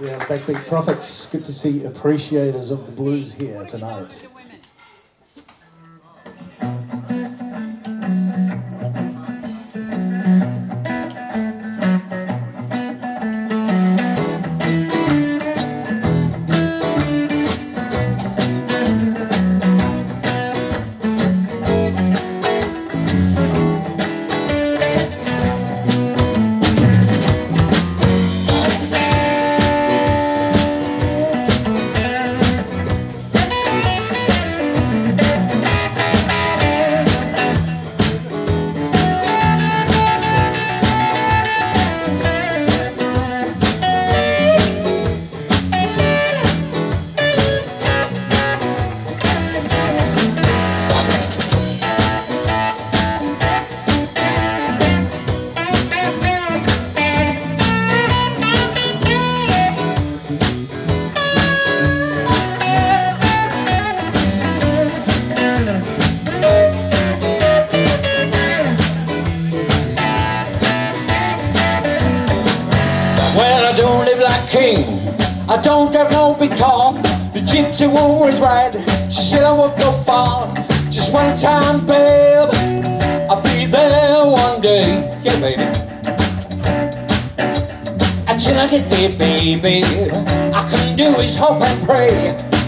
Yeah, Backbeat Prophets. Good to see appreciators of the blues here tonight.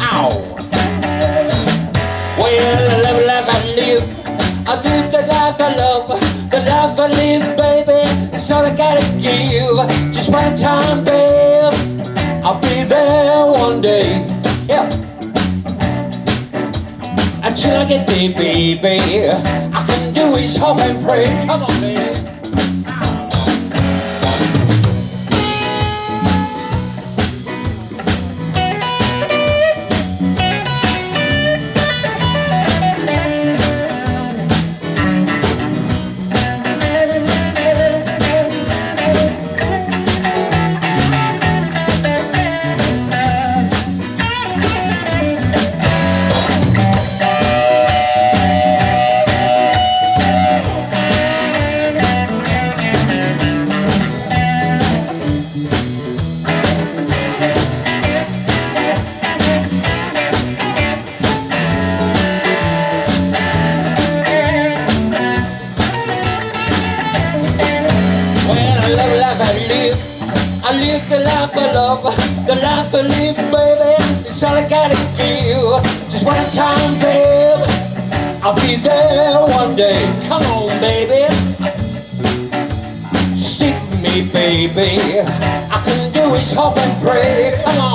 Ow. Well, I live life I live. I live the life I love. The life I live, baby. It's all I gotta give. Just one time, babe. I'll be there one day. Yeah. Until I get there, baby. I can do is hope and pray. Come on, baby. Baby. Stick me, baby. I can do is hope and pray. Come on.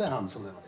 Dette er han som det var.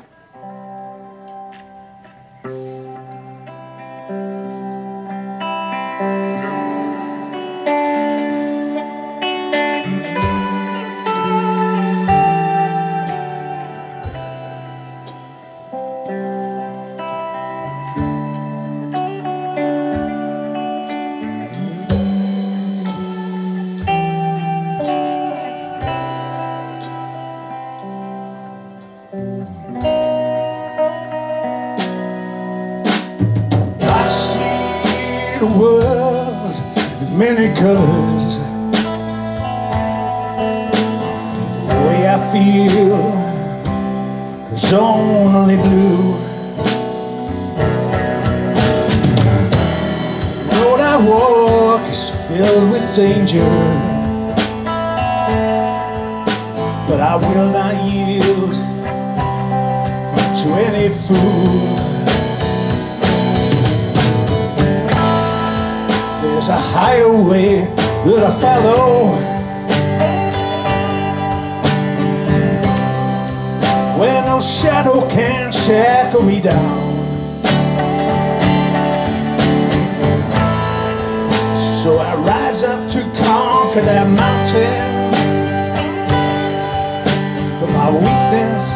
my weakness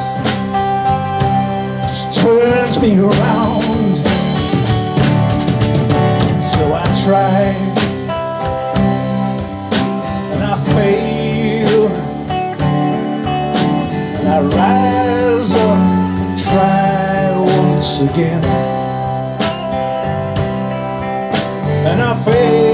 just turns me around. So I try and I fail and I rise up and try once again and I fail.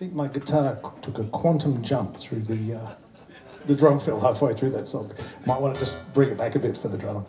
think my guitar took a quantum jump through the, uh, the drum fill halfway through that song. Might want to just bring it back a bit for the drum.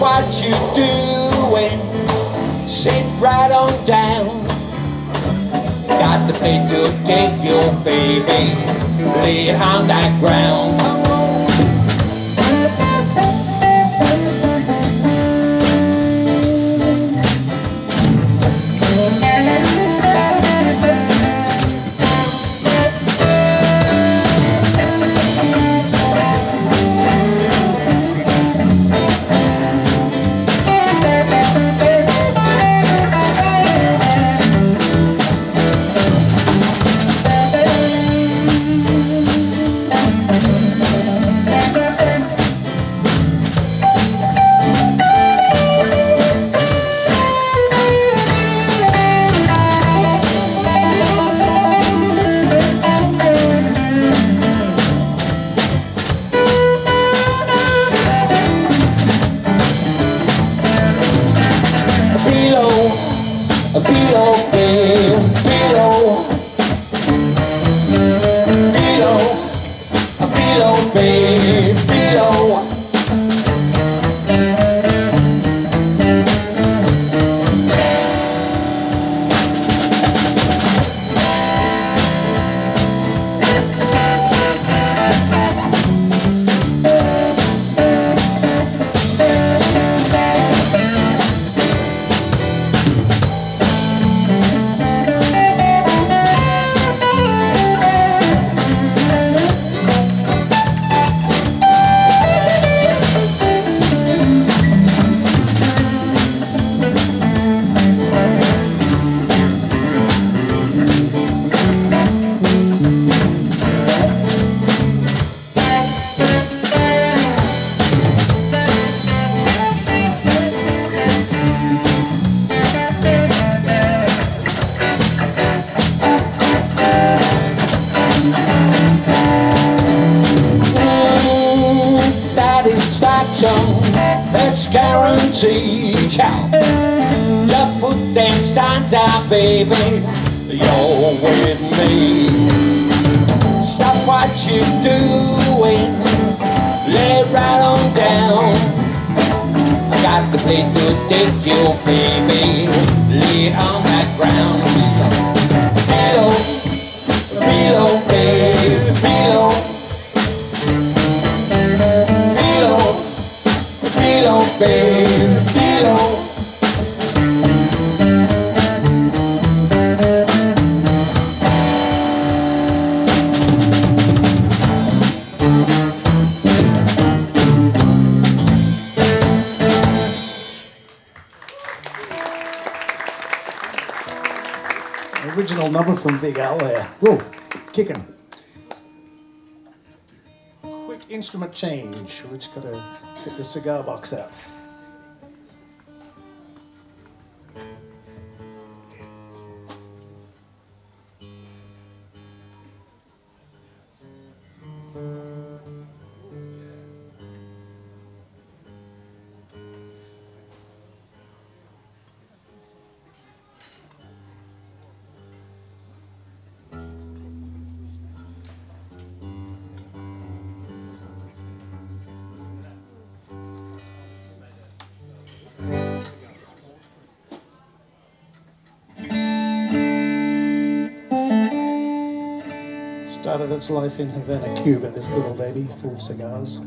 what you're doing Sit right on down. Got the pay to take your baby Lay on that ground. From yeah. Whoa, kicking. Quick instrument change. We've just gotta get the cigar box out. Its life in Havana, Cuba, this little baby, full of cigars.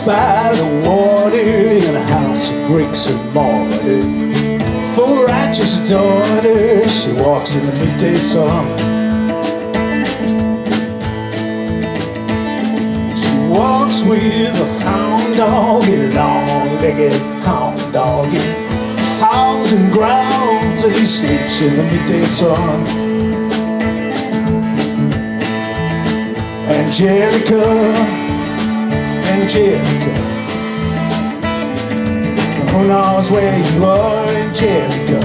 By the water in a house of bricks and mortar. Full righteous daughter, she walks in the midday sun. She walks with a hound dog, a long-legged hound dog. He howls and growls and he sleeps in the midday sun. Angelica, Angelica. Who knows where you are, Angelica?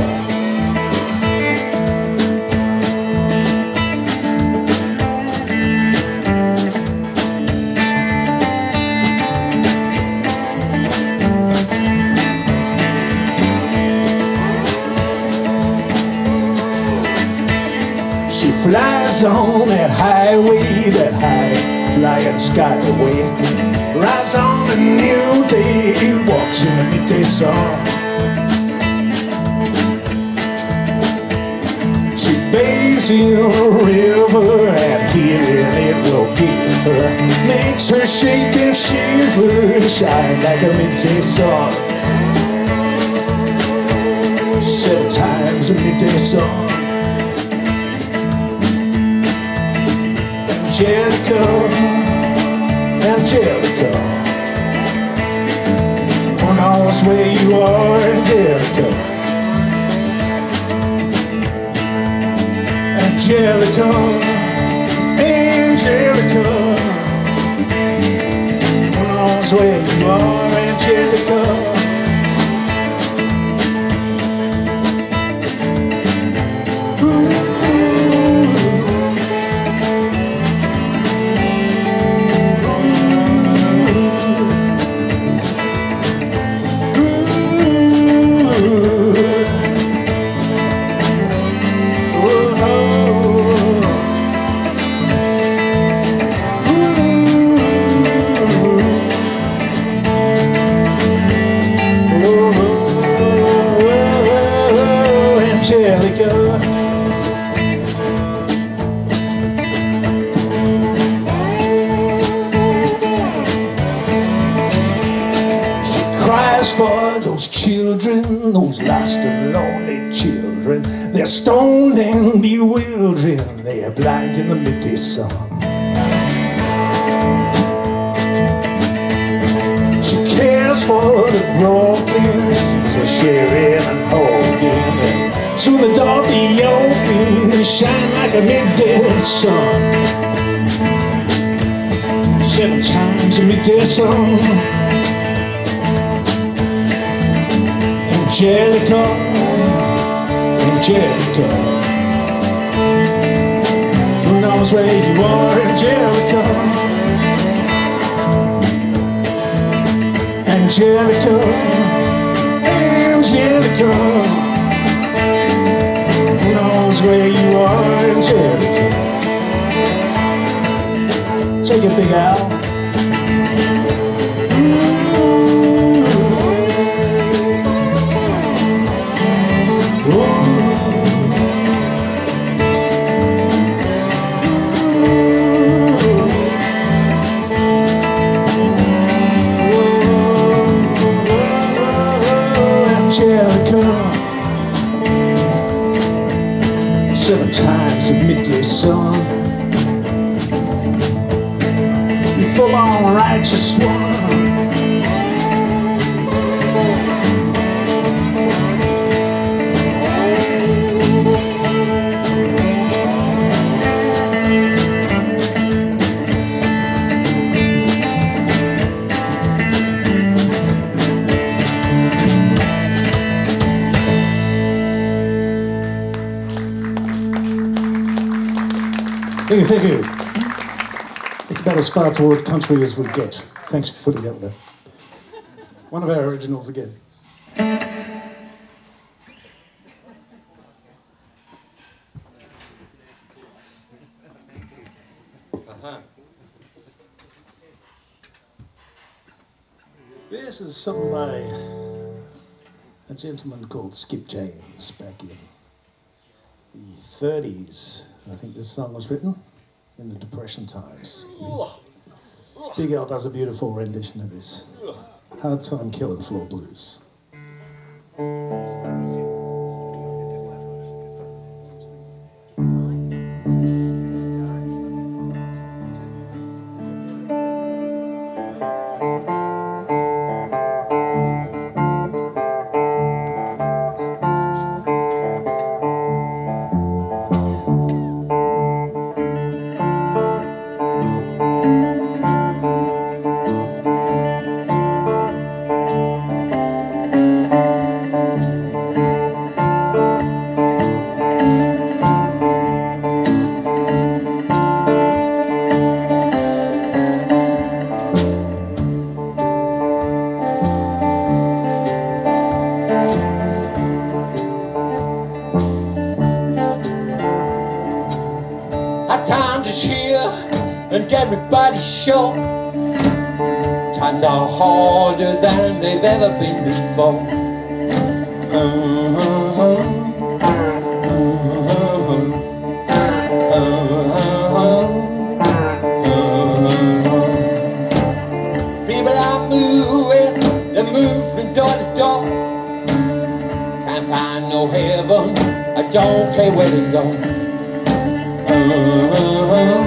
She flies on that highway, that high flying skyway. Rides on a new day, walks in the midday sun. She bathes in a river and healing it will give her. Makes her shake and shiver, shine like a midday sun. Seven times a midday sun. Angelica, Angelica. Who knows where you are, Angelica? Angelica, Angelica. Sun. Seven times a midday sun. Angelica, Angelica. Who knows where you are, Angelica? Angelica, Angelica. Who knows where you are, Angelica? Get Big Al. About as far toward country as we get. Thanks for putting up that. One of our originals again. This is sung by a gentleman called Skip James back in the 30s. I think this song was written in the Depression times. Big Al does a beautiful rendition of this. Hard Time Killing Floor Blues. No heaven, I don't care where they go. You say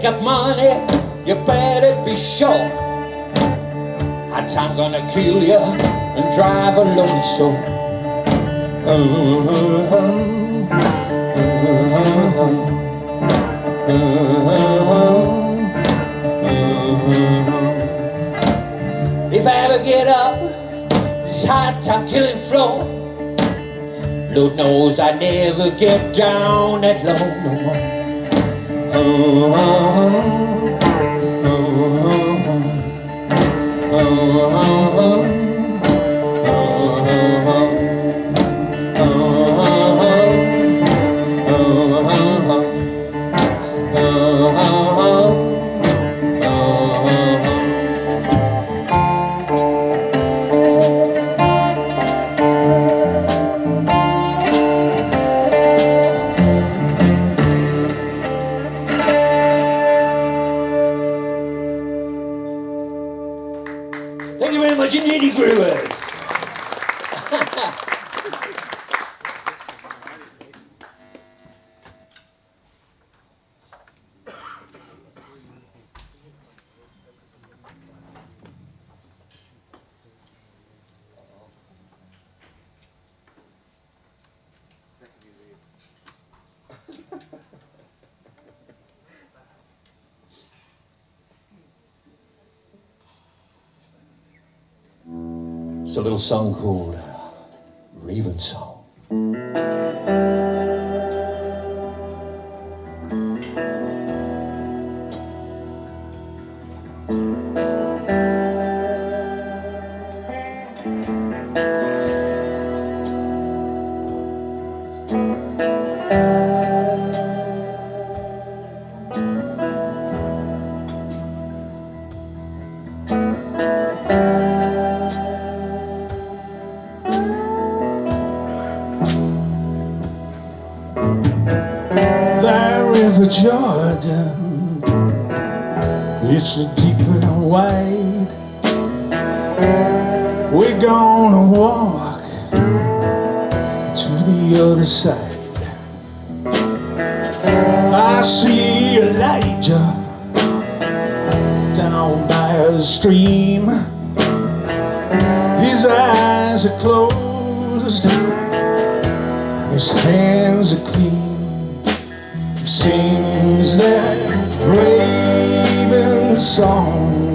got money, you better be sure. Hard time gonna kill you and drive a lonely soul. If I ever get up, this tight, I'm killing floor. Lord knows I never get down that low more. A little song called Raven Song.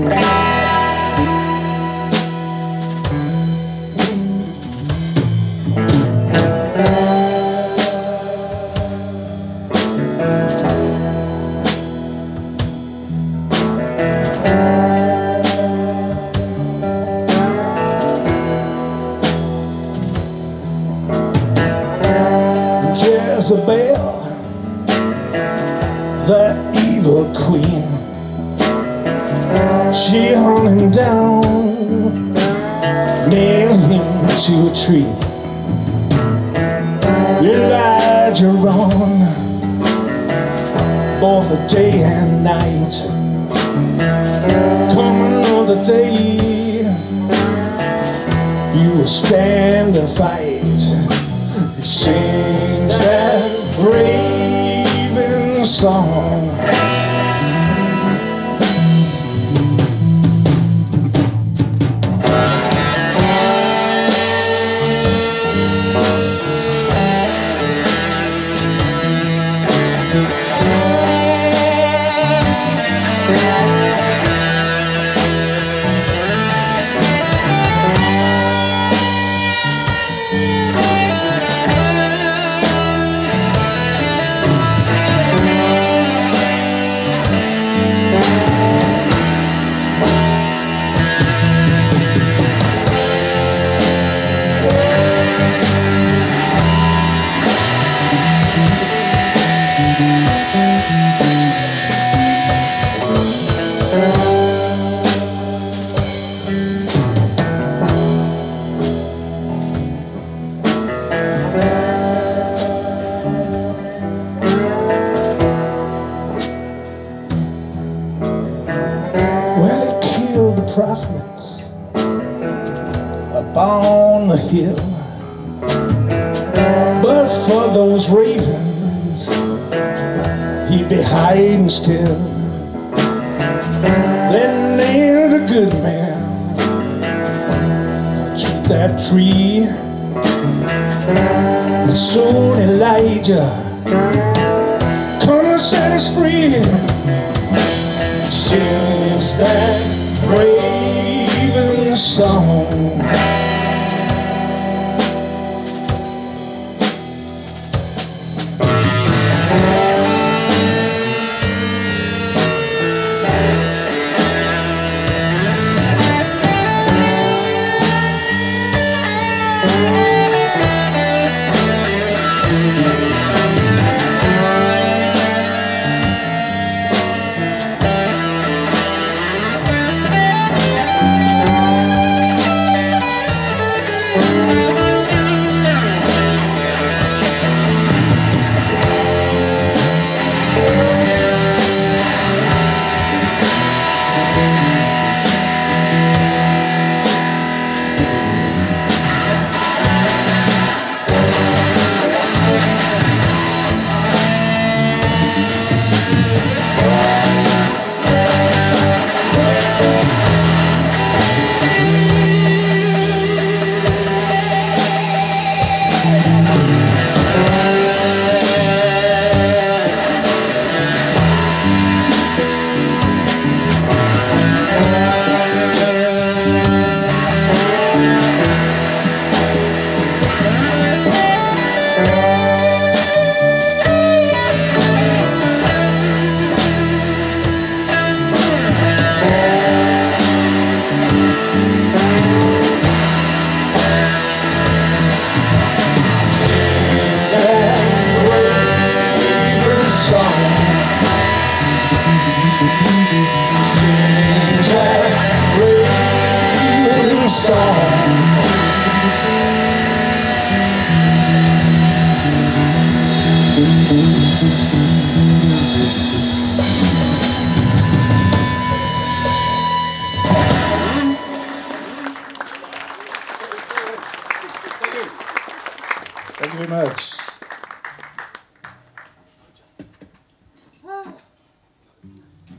Song. Jezebel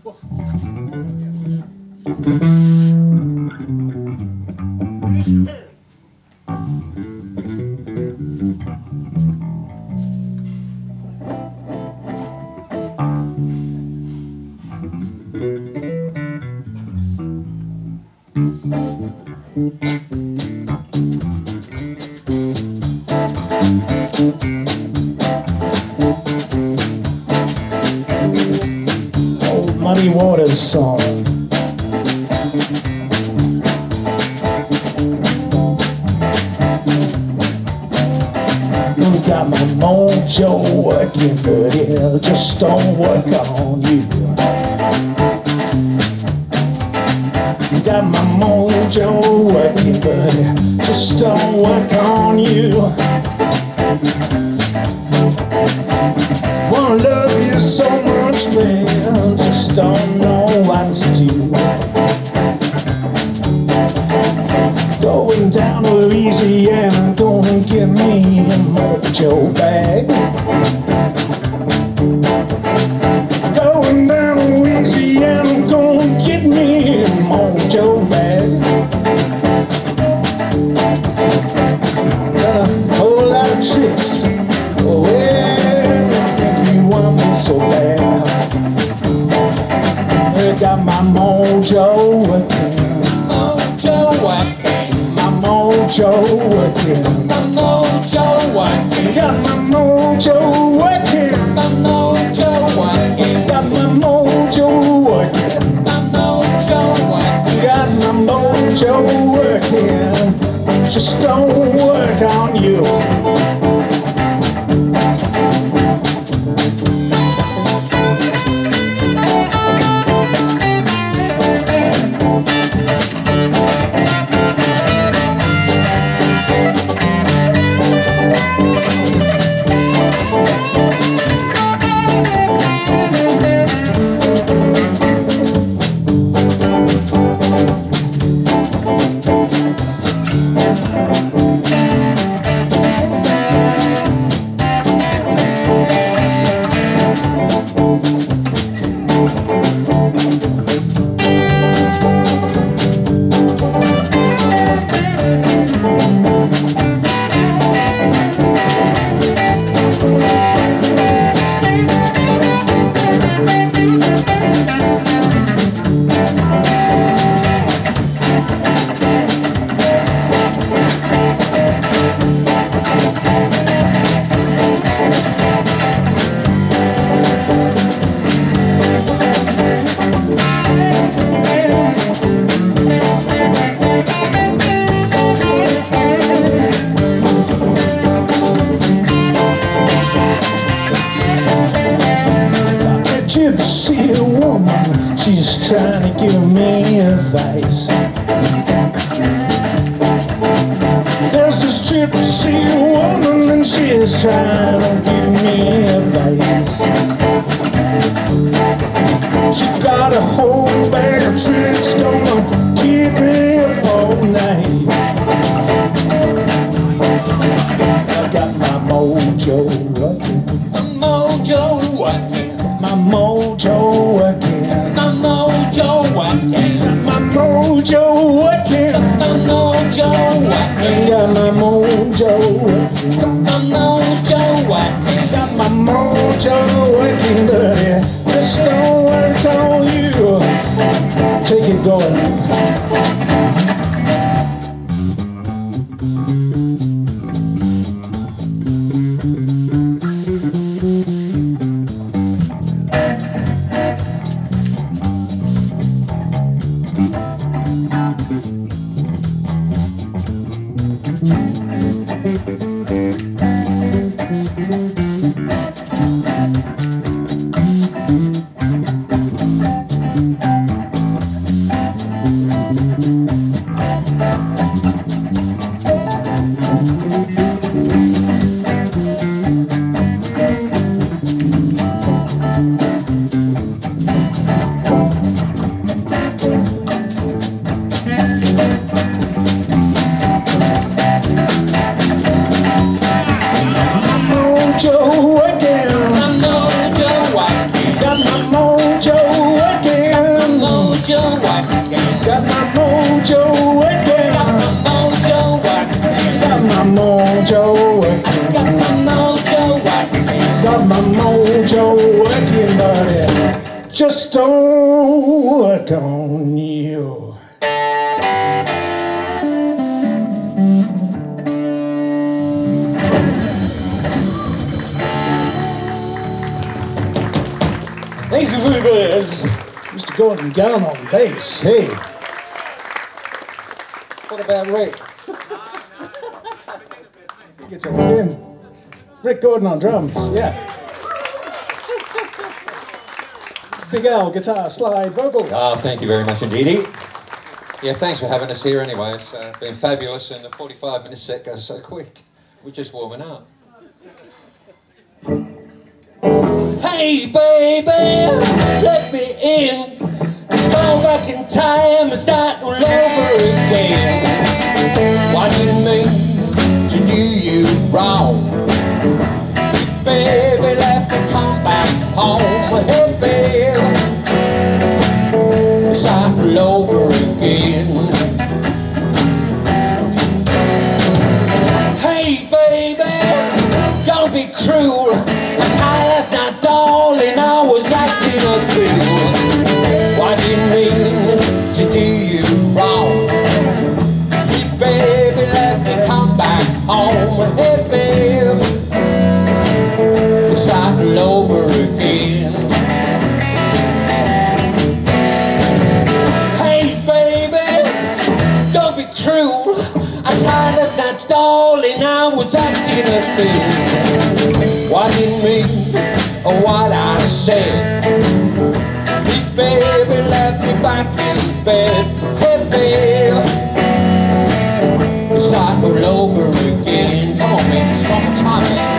Oh. don't work out. Got my mojo working, Mojo working, My mojo working, My mojo working. Got my mojo working, My mojo working. Got my mojo working, My mojo again. Got my mojo again. Just don't work on you. On bass. Hey. What about Rick? He gets a look in. Rick Gordon on drums, yeah. Big Al, guitar, slide, vocals. Oh, thank you very much indeed. Yeah, thanks for having us here anyway. It's uh, been fabulous and the 45 minute set goes so quick. We're just warming up. Hey baby, let me in. Go back in time and start all over again. You mean to do you wrong? Baby, let me come back home. Back in bed. Hey baby, we start all over again. Come on, man, just one more time, man.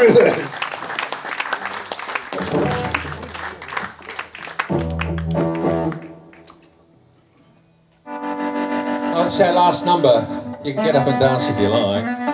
Much. That's that last number. You can get up and dance if you like.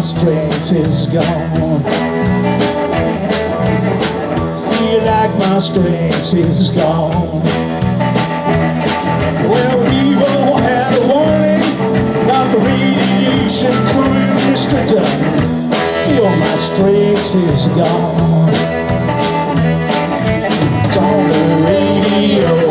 Strength is gone. Feel like my strength is gone. Well, we've all had a warning about the radiation Mr. Dunn. Feel my strength is gone. It's on the radio.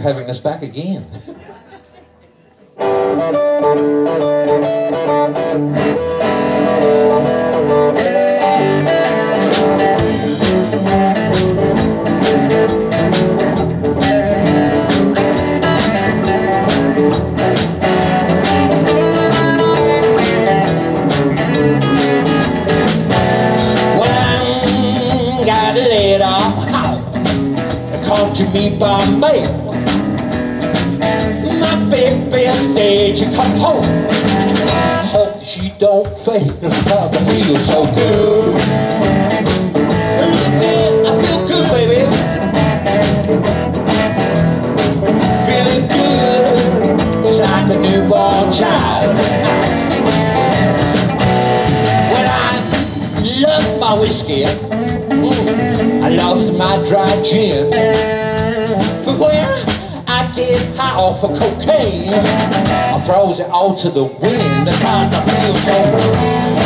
Having us back again. Feel so good. Yeah, I feel good, baby. Feeling good, just like a newborn child. When I love my whiskey, I love my dry gin. But when I get high off of cocaine, I throws it all to the wind. I feel so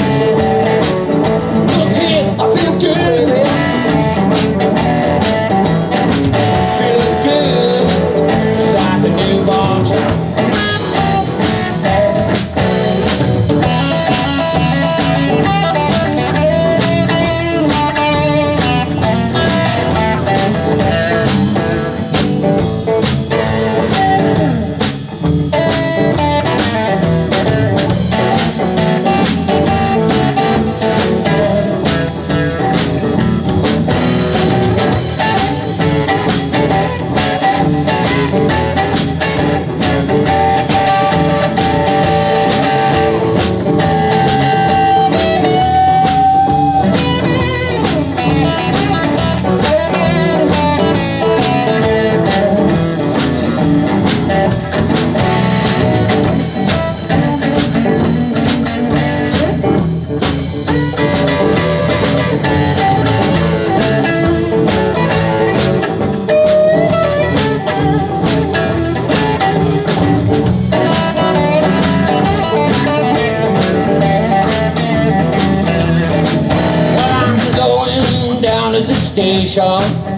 station.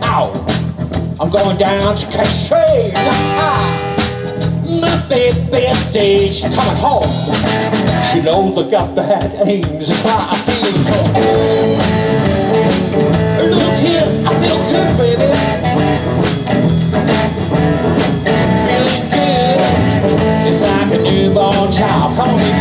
Ow! I'm going down to Cashane. Ah. My baby stage coming home. She'll overgot bad aims. That's why I feel so good. Look here, I feel good, baby. Feeling good, just like a newborn child. Come on,